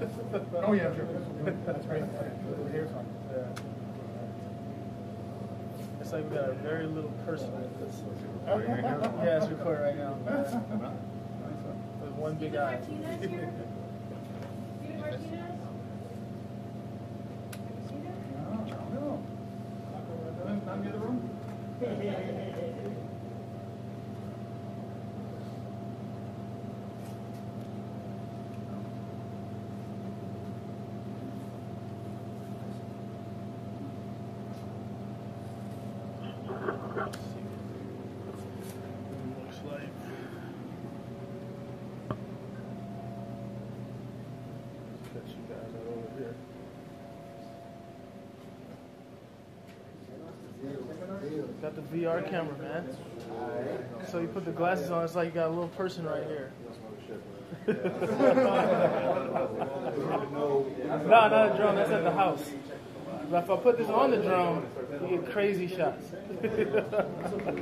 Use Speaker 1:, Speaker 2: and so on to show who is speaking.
Speaker 1: This is just.
Speaker 2: Oh, yeah, sure. That's great. Over here's fine.
Speaker 1: Yeah. It's like we got a very little person with this. Yeah, it's recording right now. With one big eye.
Speaker 3: Martinez here? Steven Martinez? Have you seen her?
Speaker 2: No, no. Not in the other room?
Speaker 1: Looks like. Catch you guys right over here. Got the VR camera, man. So you put the glasses on, it's like you got a little person right here. no, not a drone. That's at the house. But if I put this on the drone, you get crazy shots.